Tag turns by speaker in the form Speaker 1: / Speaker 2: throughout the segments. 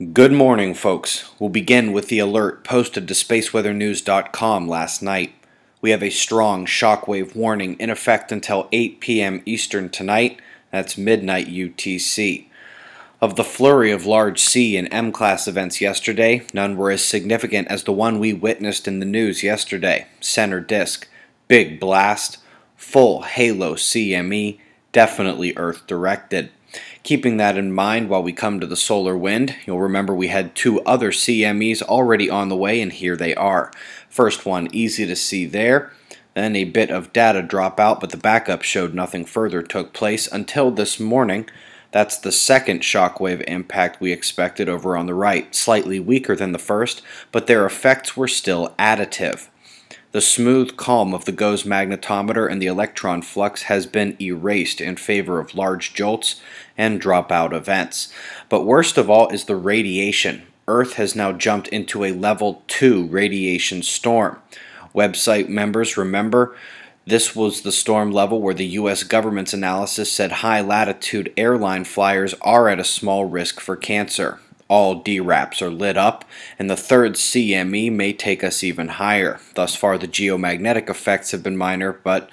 Speaker 1: Good morning, folks. We'll begin with the alert posted to spaceweathernews.com last night. We have a strong shockwave warning in effect until 8 p.m. Eastern tonight. That's midnight UTC. Of the flurry of large C and M class events yesterday, none were as significant as the one we witnessed in the news yesterday. Center disk, big blast, full halo CME, definitely Earth directed. Keeping that in mind while we come to the solar wind, you'll remember we had two other CMEs already on the way and here they are. First one easy to see there, then a bit of data drop out but the backup showed nothing further took place until this morning. That's the second shockwave impact we expected over on the right, slightly weaker than the first, but their effects were still additive. The smooth calm of the GOES magnetometer and the electron flux has been erased in favor of large jolts and dropout events. But worst of all is the radiation. Earth has now jumped into a level 2 radiation storm. Website members remember this was the storm level where the U.S. government's analysis said high latitude airline flyers are at a small risk for cancer all DRAPs are lit up, and the third CME may take us even higher. Thus far, the geomagnetic effects have been minor, but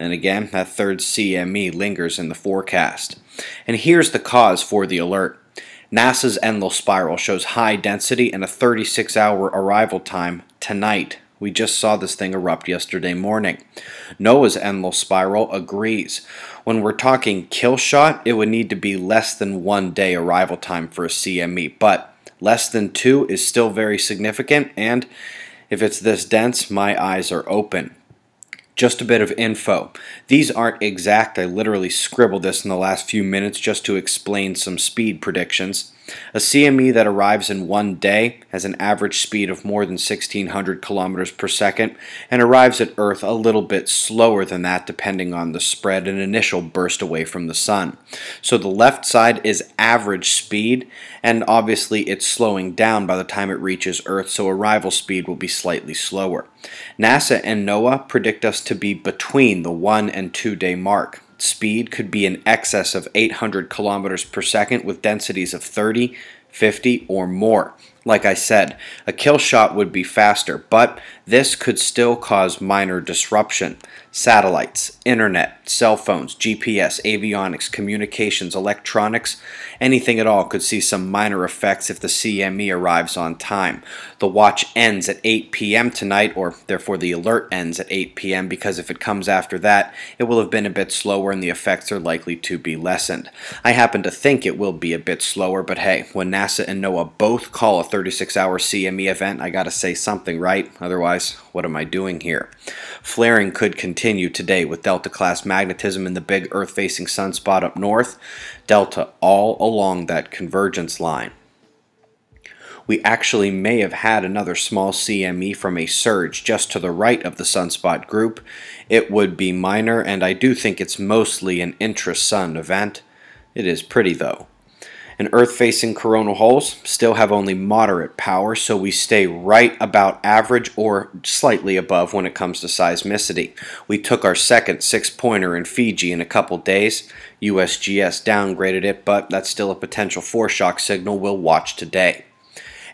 Speaker 1: and again, that third CME lingers in the forecast. And here's the cause for the alert. NASA's Enlil spiral shows high density and a 36 hour arrival time tonight. We just saw this thing erupt yesterday morning. NOAA's Enlil spiral agrees. When we're talking kill shot, it would need to be less than one day arrival time for a CME, but less than two is still very significant, and if it's this dense, my eyes are open. Just a bit of info. These aren't exact, I literally scribbled this in the last few minutes just to explain some speed predictions. A CME that arrives in one day has an average speed of more than 1600 kilometers per second and arrives at Earth a little bit slower than that depending on the spread and initial burst away from the Sun. So the left side is average speed and obviously it's slowing down by the time it reaches Earth so arrival speed will be slightly slower. NASA and NOAA predict us to be between the 1 and 2 day mark speed could be in excess of 800 kilometers per second with densities of 30, 50, or more. Like I said, a kill shot would be faster, but this could still cause minor disruption. Satellites, internet, cell phones, GPS, avionics, communications, electronics, anything at all could see some minor effects if the CME arrives on time. The watch ends at 8 p.m. tonight, or therefore the alert ends at 8 p.m. because if it comes after that, it will have been a bit slower and the effects are likely to be lessened. I happen to think it will be a bit slower, but hey, when NASA and NOAA both call a 36 hour CME event, I gotta say something, right? Otherwise, what am I doing here? Flaring could continue today with Delta class magnetism in the big Earth facing sunspot up north, Delta all along that convergence line. We actually may have had another small CME from a surge just to the right of the sunspot group. It would be minor, and I do think it's mostly an intra-sun event. It is pretty though and Earth-facing coronal holes still have only moderate power, so we stay right about average or slightly above when it comes to seismicity. We took our second six-pointer in Fiji in a couple days. USGS downgraded it, but that's still a potential foreshock signal we'll watch today.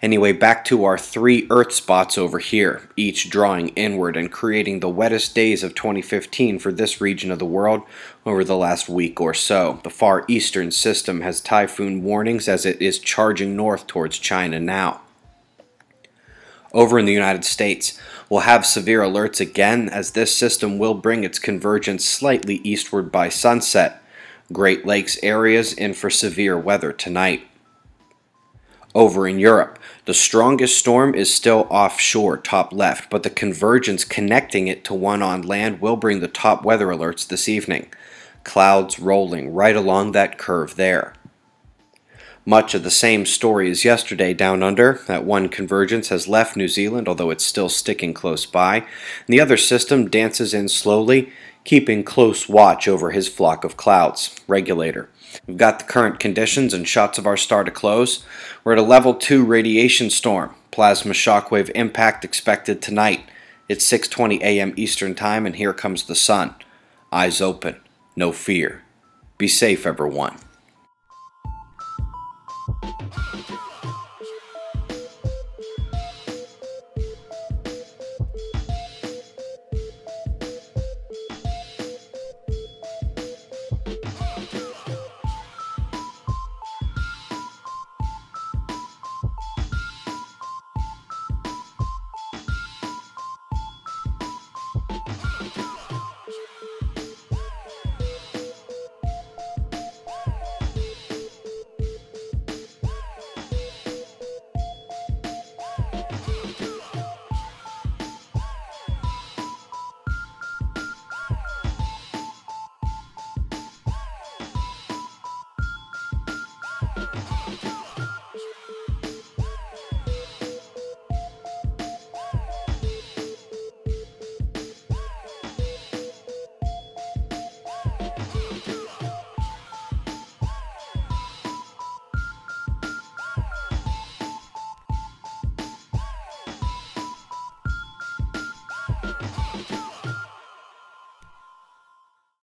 Speaker 1: Anyway, back to our three Earth spots over here, each drawing inward and creating the wettest days of 2015 for this region of the world over the last week or so. The far eastern system has typhoon warnings as it is charging north towards China now. Over in the United States, we'll have severe alerts again as this system will bring its convergence slightly eastward by sunset. Great Lakes areas in for severe weather tonight. Over in Europe, the strongest storm is still offshore, top left, but the convergence connecting it to one on land will bring the top weather alerts this evening. Clouds rolling right along that curve there. Much of the same story as yesterday down under. That one convergence has left New Zealand, although it's still sticking close by. And the other system dances in slowly, keeping close watch over his flock of clouds. Regulator. We've got the current conditions and shots of our star to close. We're at a level 2 radiation storm. Plasma shockwave impact expected tonight. It's 6:20 a.m. Eastern Time and here comes the sun. Eyes open. No fear. Be safe everyone.